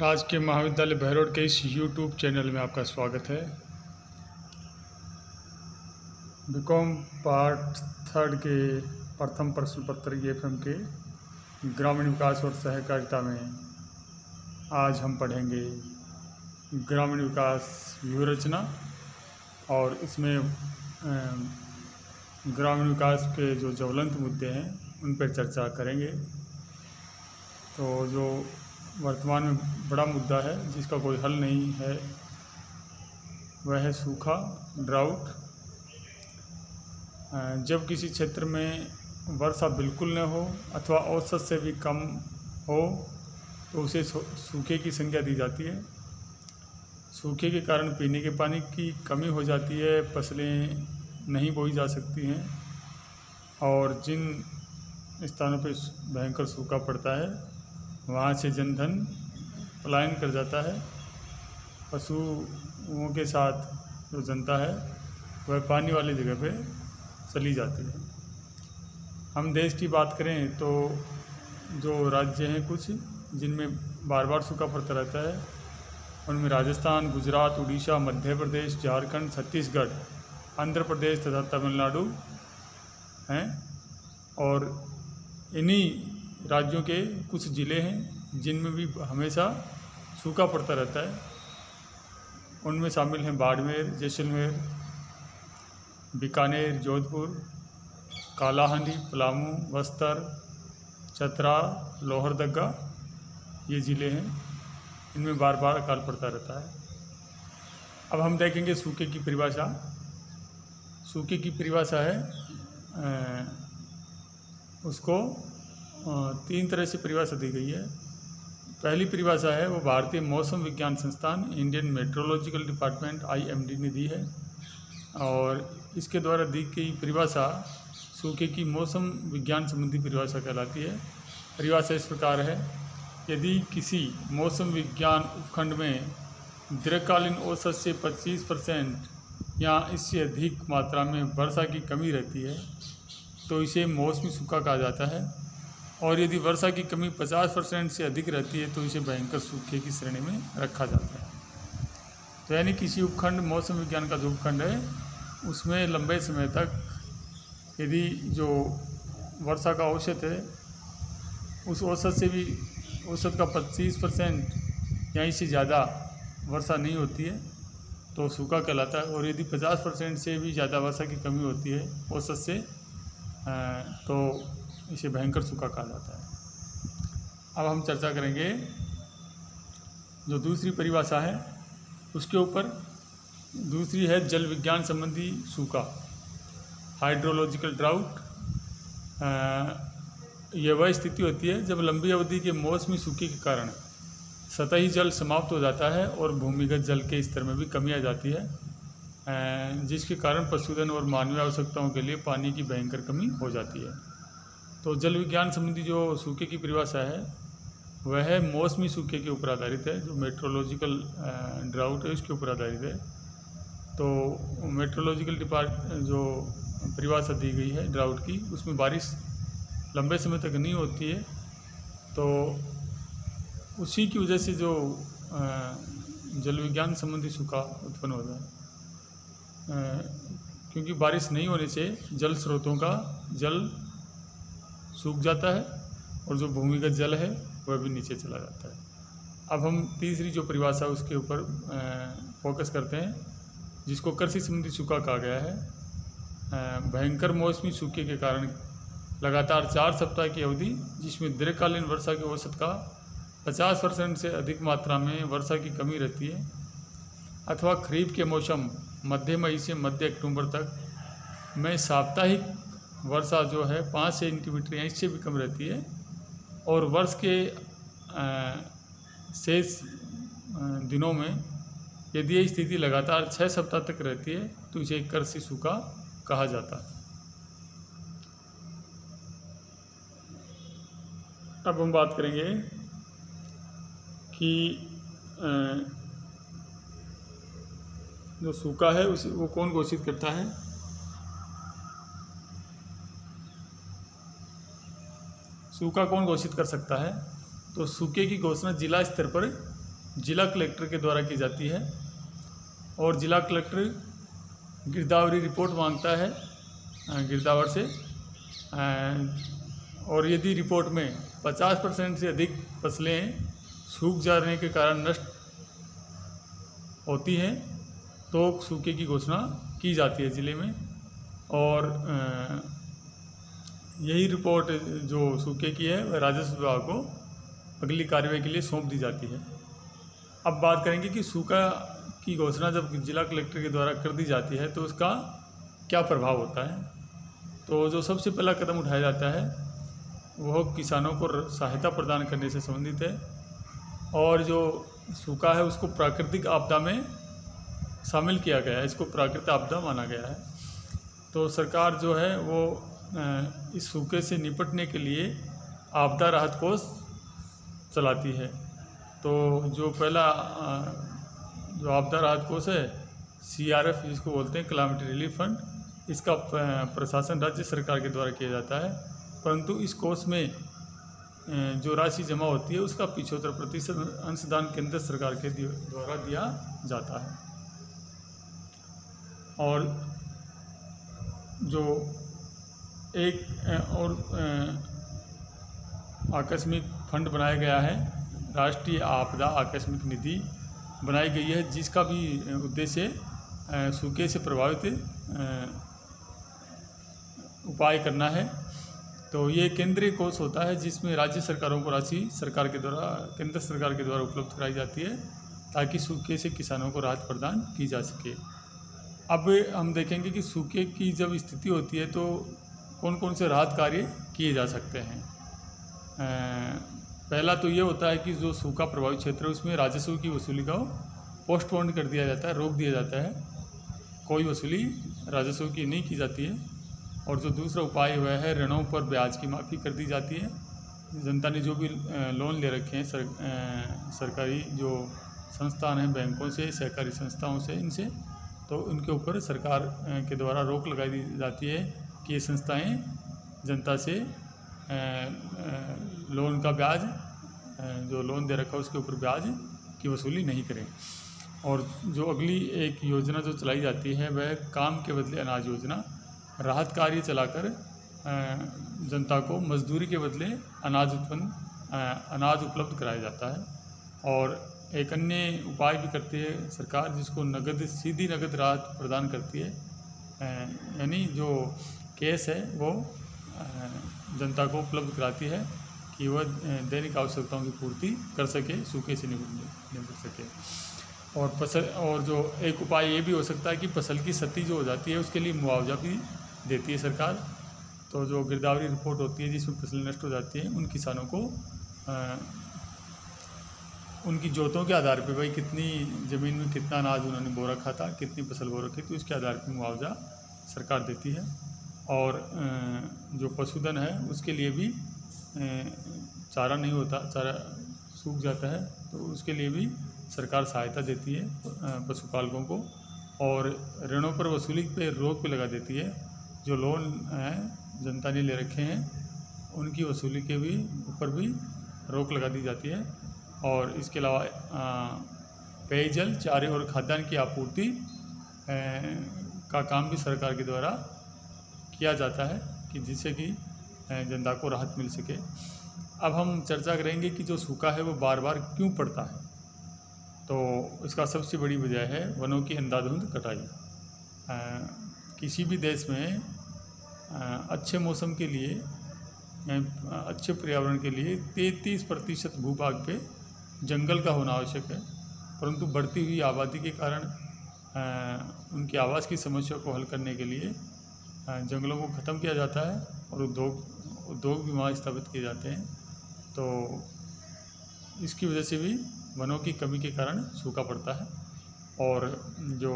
राजकीय महाविद्यालय बहरोड के इस यूट्यूब चैनल में आपका स्वागत है। बीकॉम पार्ट थर्ड के प्रथम प्रश्न पत्र एफ़ के ग्रामीण विकास और सहकारिता में आज हम पढ़ेंगे ग्रामीण विकास व्यूह रचना और इसमें ग्रामीण विकास के जो ज्वलंत मुद्दे हैं उन पर चर्चा करेंगे। तो जो वर्तमान में बड़ा मुद्दा है, जिसका कोई हल नहीं है। वह है सूखा ड्राउट जब किसी क्षेत्र में वर्षा बिल्कुल न हो अथवा औसत से भी कम हो तो उसे सूखे की संख्या दी जाती है। सूखे के कारण पीने के पानी की कमी हो जाती है, फ़सलें नहीं बोई जा सकती हैं, और जिन स्थानों पर भयंकर सूखा पड़ता है वहाँ से जनधन पलायन कर जाता है। पशुओं के साथ जो जनता है, वह पानी वाली जगह पे चली जाती है। हम देश की बात करें तो जो राज्य हैं कुछ, जिनमें बार बार सूखा पड़ता रहता है, उनमें राजस्थान, गुजरात, उड़ीसा, मध्य प्रदेश, झारखंड, छत्तीसगढ़, आंध्र प्रदेश तथा तमिलनाडु हैं। और इन्हीं राज्यों के कुछ ज़िले हैं, जिनमें भी हमेशा सूखा पड़ता रहता है। उनमें शामिल हैं बाड़मेर, जैसलमेर, बीकानेर, जोधपुर, कालाहांडी, पलामू, बस्तर, चतरा लोहरदगा ये ज़िले हैं। इनमें बार बार अकाल पड़ता रहता है। अब हम देखेंगे सूखे की परिभाषा। सूखे की परिभाषा है उसको तीन तरह से परिभाषा दी गई है। पहली परिभाषा है, वो भारतीय मौसम विज्ञान संस्थान इंडियन मेट्रोलॉजिकल डिपार्टमेंट आईएमडी ने दी है। और इसके द्वारा दी गई परिभाषा सूखे की मौसम विज्ञान संबंधी परिभाषा कहलाती है। परिभाषा इस प्रकार है, यदि किसी मौसम विज्ञान उपखंड में दीर्घकालीन औसत से 25 परसेंट या इससे अधिक मात्रा में वर्षा की कमी रहती है तो इसे मौसमी सूखा कहा जाता है। और यदि वर्षा की कमी 50 परसेंट से अधिक रहती है तो इसे भयंकर सूखे की श्रेणी में रखा जाता है। तो यानी किसी उपखंड, मौसम विज्ञान का जो उपखंड है, उसमें लंबे समय तक यदि जो वर्षा का औसत है, उस औसत से भी, औसत का 25 परसेंट या इससे ज़्यादा वर्षा नहीं होती है तो सूखा कहलाता है। और यदि 50 परसेंट से भी ज़्यादा वर्षा की कमी होती है, औसत से तो इसे भयंकर सूखा कहा जाता है। अब हम चर्चा करेंगे जो दूसरी परिभाषा है, उसके ऊपर दूसरी है जल विज्ञान संबंधी सूखा हाइड्रोलॉजिकल ड्राउट यह वह स्थिति होती है जब लंबी अवधि के मौसमी सूखे के कारण सतही जल समाप्त हो जाता है और भूमिगत जल के स्तर में भी कमी आ जाती है जिसके कारण पशुधन और मानवीय आवश्यकताओं के लिए पानी की भयंकर कमी हो जाती है। तो जल विज्ञान संबंधी जो सूखे की परिभाषा है, वह मौसमी सूखे के ऊपर आधारित है, जो मेट्रोलॉजिकल ड्राउट है, उसके ऊपर आधारित है। तो मेट्रोलॉजिकल डिपार्ट जो परिभाषा दी गई है ड्राउट की, उसमें बारिश लंबे समय तक नहीं होती है। तो उसी की वजह से जो जल विज्ञान संबंधी सूखा उत्पन्न होता है। क्योंकि बारिश नहीं होने से जल स्रोतों का, जल सूख जाता है और जो भूमिगत जल है, वह भी नीचे चला जाता है। अब हम तीसरी जो परिभाषा उसके ऊपर फोकस करते हैं, जिसको कृषि संबंधी सूखा कहा गया है। भयंकर मौसमी सूखे के कारण लगातार चार सप्ताह की अवधि, जिसमें दीर्घकालीन वर्षा की औसत का 50 परसेंट से अधिक मात्रा में वर्षा की कमी रहती है, अथवा खरीफ के मौसम मध्य मई से मध्य अक्टूबर तक में साप्ताहिक वर्षा जो है, पाँच सेंटीमीटर या इससे भी कम रहती है। और वर्ष के शेष दिनों में यदि ये स्थिति लगातार छः सप्ताह तक रहती है तो इसे कर कृषि सूखा कहा जाता है। अब हम बात करेंगे कि जो सूखा है, उसे वो कौन घोषित करता है? सूखा कौन घोषित कर सकता है? तो सूखे की घोषणा जिला स्तर पर जिला कलेक्टर के द्वारा की जाती है और जिला कलेक्टर गिरदावरी रिपोर्ट माँगता है गिरदावर से और यदि रिपोर्ट में 50 परसेंट से अधिक फ़सलें सूख जाने के कारण नष्ट होती हैं तो सूखे की घोषणा की जाती है ज़िले में और यही रिपोर्ट जो सूखे की है वह राजस्व विभाग को अगली कार्रवाई के लिए सौंप दी जाती है। अब बात करेंगे कि सूखा की घोषणा जब जिला कलेक्टर के द्वारा कर दी जाती है तो उसका क्या प्रभाव होता है? तो जो सबसे पहला कदम उठाया जाता है, वह किसानों को सहायता प्रदान करने से संबंधित है और जो सूखा है, उसको प्राकृतिक आपदा में शामिल किया गया है, इसको प्राकृतिक आपदा माना गया है। तो सरकार जो है, वो इस सूखे से निपटने के लिए आपदा राहत कोष चलाती है। तो जो पहला जो आपदा राहत कोष है सीआरएफ जिसको बोलते हैं क्लाइमेट रिलीफ फंड इसका प्रशासन राज्य सरकार के द्वारा किया जाता है। परंतु इस कोष में जो राशि जमा होती है, उसका पिछहत्तर प्रतिशत अंशदान केंद्र सरकार के द्वारा दिया जाता है। और जो एक और आकस्मिक फंड बनाया गया है। राष्ट्रीय आपदा आकस्मिक निधि बनाई गई है, जिसका भी उद्देश्य सूखे से प्रभावित उपाय करना है। तो ये केंद्रीय कोष होता है, जिसमें राज्य सरकारों को राशि सरकार के द्वारा, केंद्र सरकार के द्वारा उपलब्ध कराई जाती है, ताकि सूखे से किसानों को राहत प्रदान की जा सके। अब हम देखेंगे कि सूखे की जब स्थिति होती है तो कौन कौन से राहत कार्य किए जा सकते हैं? पहला तो ये होता है कि जो सूखा प्रभावित क्षेत्र है उसमें राजस्व की वसूली का पोस्टपोन कर दिया जाता है रोक दिया जाता है। कोई वसूली राजस्व की नहीं की जाती है। और जो दूसरा उपाय हुआ है ऋणों पर ब्याज की माफ़ी कर दी जाती है। जनता ने जो भी लोन ले रखे हैं सर, सरकारी जो संस्थान हैं बैंकों से सहकारी संस्थाओं से इनसे तो उनके ऊपर सरकार के द्वारा रोक लगाई दी जाती है। कि संस्थाएँ जनता से लोन का ब्याज जो लोन दे रखा है उसके ऊपर ब्याज की वसूली नहीं करें। और जो अगली एक योजना जो चलाई जाती है, वह काम के बदले अनाज योजना, राहत कार्य चलाकर जनता को मजदूरी के बदले अनाज उत्पन्न अनाज उपलब्ध कराया जाता है। और एक अन्य उपाय भी करती है सरकार, जिसको नगद, सीधी नगद राहत प्रदान करती है। यानी जो केस है वो जनता को उपलब्ध कराती है कि वह दैनिक आवश्यकताओं की पूर्ति कर सके सूखे से निपट सके। और फ़सल और जो एक उपाय ये भी हो सकता है कि फ़सल की क्षति जो हो जाती है उसके लिए मुआवजा भी देती है सरकार। तो जो गिरदावरी रिपोर्ट होती है जिसमें फ़सल नष्ट हो जाती है उन किसानों को आ, उनकी जोतों के आधार पर भाई कितनी ज़मीन में कितना अनाज उन्होंने बो रखा था कितनी फ़सल बो रखी थी उसके आधार पर मुआवजा सरकार देती है। और जो पशुधन है, उसके लिए भी चारा नहीं होता, चारा सूख जाता है तो उसके लिए भी सरकार सहायता देती है पशुपालकों को और ऋणों पर वसूली पे रोक भी लगा देती है। जो लोन हैं, जनता ने ले रखे हैं, उनकी वसूली के भी ऊपर भी रोक लगा दी जाती है और इसके अलावा पेयजल, चारे और खाद्यान्न की आपूर्ति का काम भी सरकार के द्वारा किया जाता है कि जिससे कि जनता को राहत मिल सके। अब हम चर्चा करेंगे कि जो सूखा है वो बार बार क्यों पड़ता है। तो इसका सबसे बड़ी वजह है वनों की अंधाधुंध कटाई। किसी भी देश में अच्छे मौसम के लिए अच्छे पर्यावरण के लिए तैंतीस प्रतिशत भूभाग पे जंगल का होना आवश्यक है। परंतु बढ़ती हुई आबादी के कारण उनकी आवास की समस्या को हल करने के लिए जंगलों को ख़त्म किया जाता है और उद्योग उद्योग भी वहाँ स्थापित किए जाते हैं। तो इसकी वजह से भी वनों की कमी के कारण सूखा पड़ता है और जो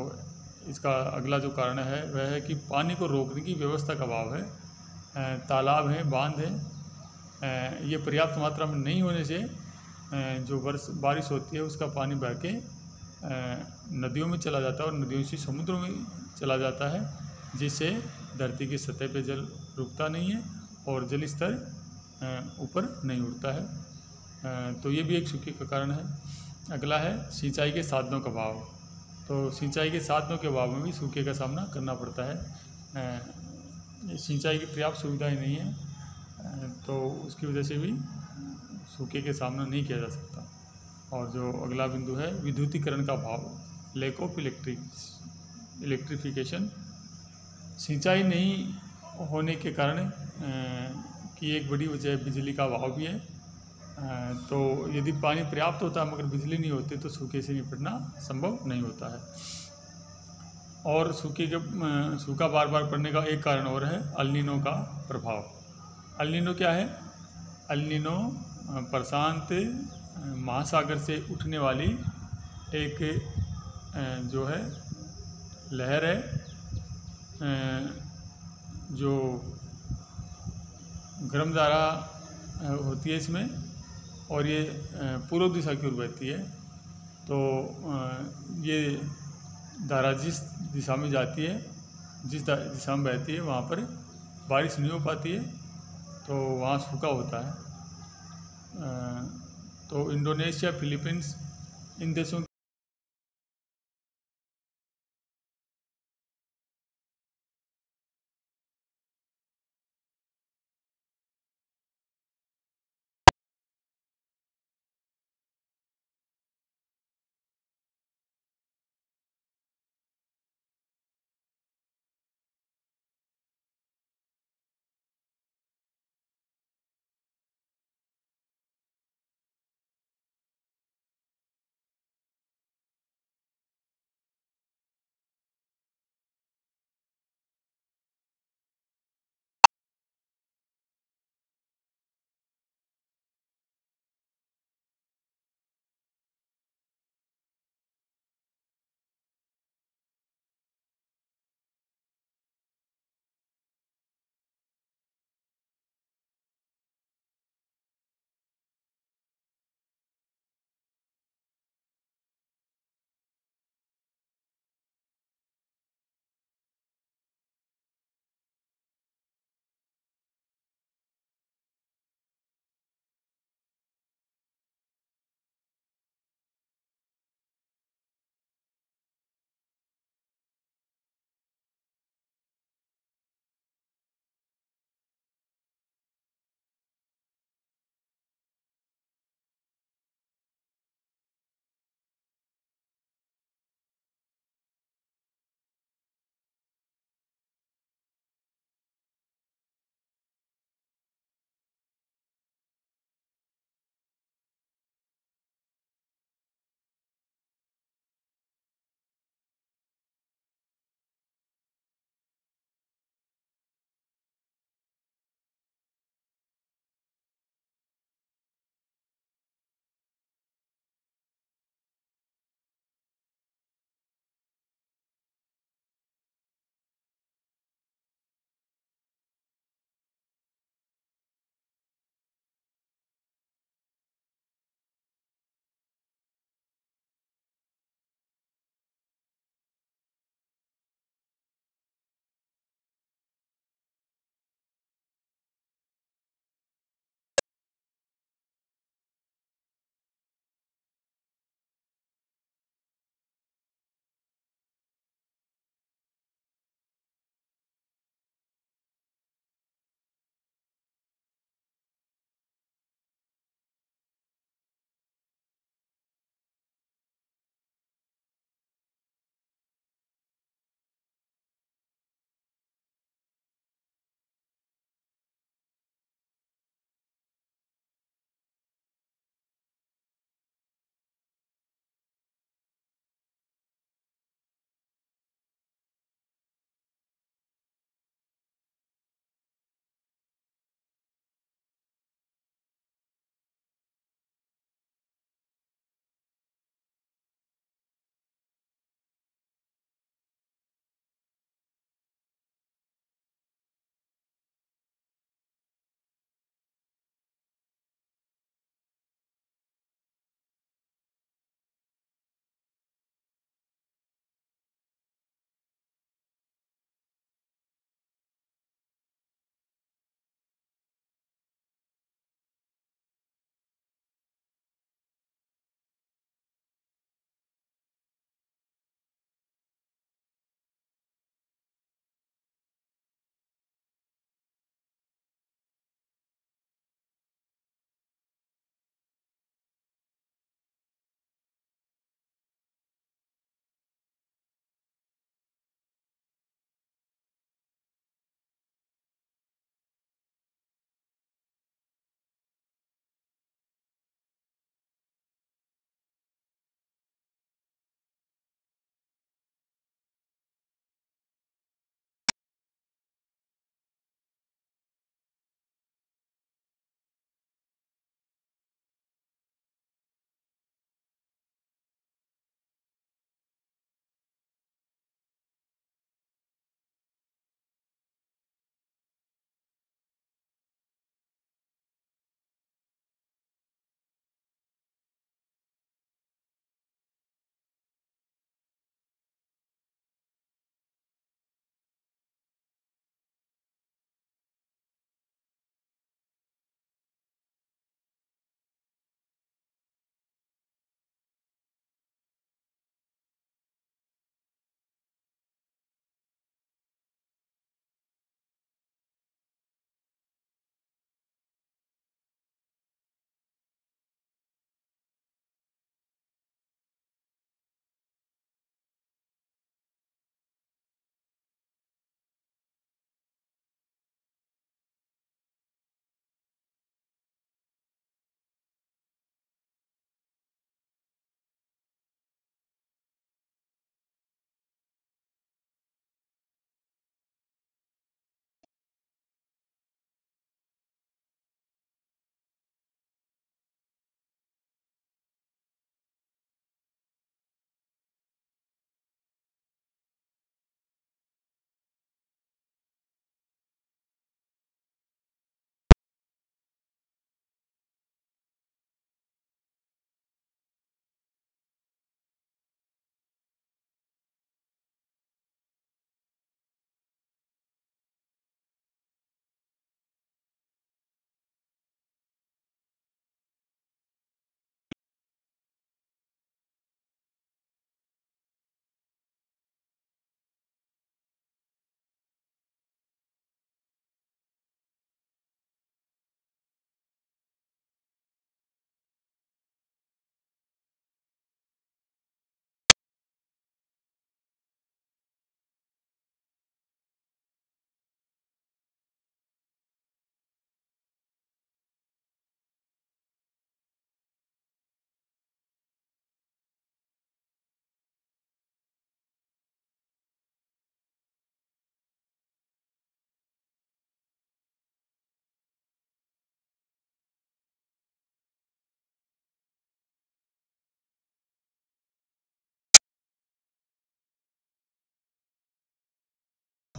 इसका अगला जो कारण है, वह है कि पानी को रोकने की व्यवस्था का अभाव है। तालाब हैं, बाँध हैं। ये पर्याप्त मात्रा में नहीं होने से जो वर्ष, बारिश होती है, उसका पानी बह के नदियों में चला जाता है और नदियों से समुद्रों में चला जाता है। जिससे धरती की सतह पर जल रुकता नहीं है और जल स्तर ऊपर नहीं उठता है। तो ये भी एक सूखे का कारण है। अगला है सिंचाई के साधनों का अभाव। तो सिंचाई के साधनों के अभाव में भी सूखे का सामना करना पड़ता है। सिंचाई की पर्याप्त सुविधाएँ नहीं है। तो उसकी वजह से भी सूखे के सामना नहीं किया जा सकता। और जो अगला बिंदु है विद्युतीकरण का अभाव लैक ऑफ़ इलेक्ट्रिक इलेक्ट्रिफिकेशन सिंचाई नहीं होने के कारण की एक बड़ी वजह बिजली का अभाव भी है। तो यदि पानी पर्याप्त होता है मगर बिजली नहीं होती तो सूखे से निपटना संभव नहीं होता है। और सूखे के सूखा बार बार पड़ने का एक कारण और है अलिनो का प्रभाव। अलिनो क्या है? अलिनो प्रशांत महासागर से उठने वाली एक जो है, लहर है। जो गर्म धारा होती है इसमें और ये पूर्व दिशा की ओर बहती है तो ये धारा जिस दिशा में जाती है, जिस दिशा में बहती है, वहाँ पर बारिश नहीं हो पाती है तो वहाँ सूखा होता है। तो इंडोनेशिया, फिलीपींस इन देशों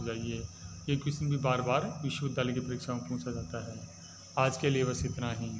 हो जाइए। ये क्वेश्चन भी बार बार विश्वविद्यालय की परीक्षा में पूछा जाता है। आज के लिए बस इतना ही।